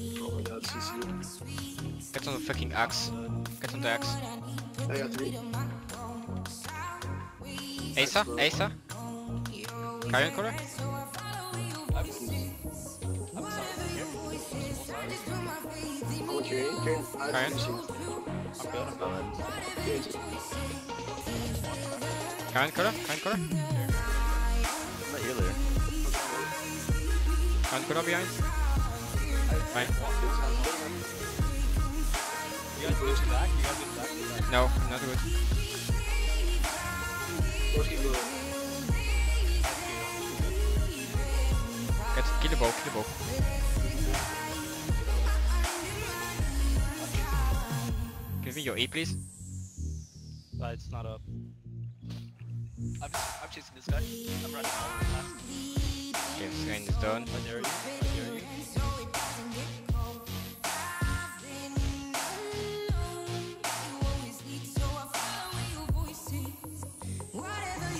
Oh god, CC. Get on the fucking axe. Get on the axe. I got three. Asa? Asa? Carrioncaller? I'm, I'm sorry, here. Both sides. I want your aim, Karen. I Karen? have I'm good, I'm good. Carrioncaller? Carrion? I'm not healer. Carrioncaller behind? No, not good. Let's keep going. Get kill the bow, kill the bow. Give me your E please. Uh, it's not up. I'm, I'm chasing this guy. I'm running all the last. Okay, is done. You. I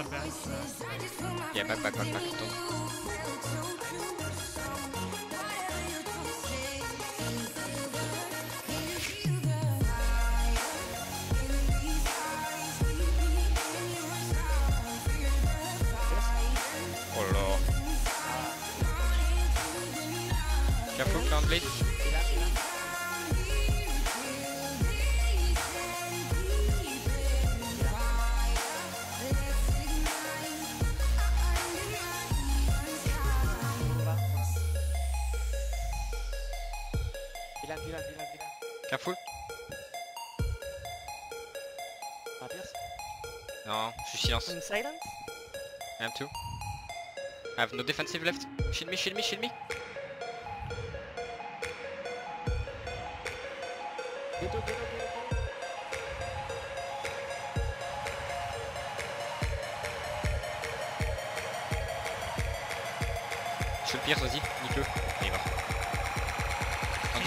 Uh, yeah, back, back, back, back. Done. Oh lord. Careful, Clarent blade. Dylan, Dylan, Dylan, Dylan. Careful. Ah, Pierce. Non, je suis silence. In silence? I am too. I have no defensive left. Shield me, shield me, shield me. Get up, get up, get up. Shield Pierce, vas-y, nique-le. Il est mort.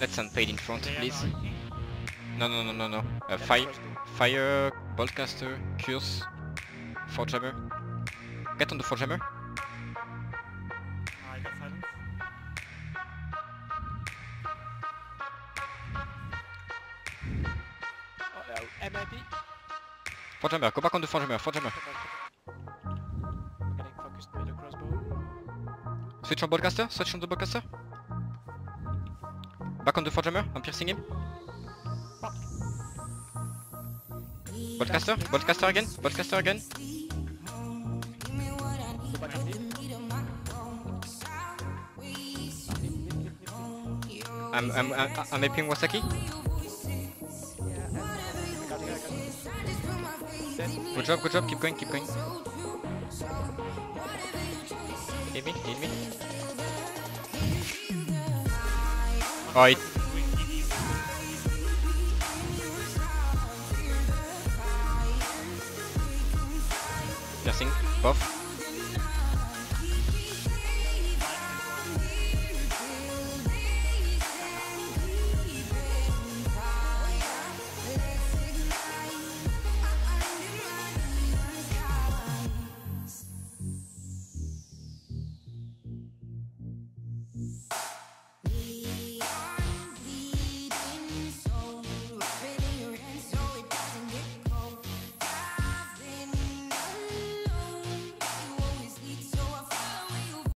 Let's send paid in front, please. No, no, no, no, no. Uh, fire, fire, boltcaster, curse, forge hammer. Get on the forge hammer. I got silence. Oh, uh, MIP? Forge hammer, go back on the forge hammer, forge hammer. I'm getting focused by the crossbow. Switch on boltcaster, switch on the boltcaster. Back on the forge hammer, I'm piercing him. Boltcaster, boltcaster again, boltcaster again. I'm, I'm, I'm, I'm aping Wasaki. Good job, good job, keep going, keep going. Heal me, heal me. It... Piercing, buff.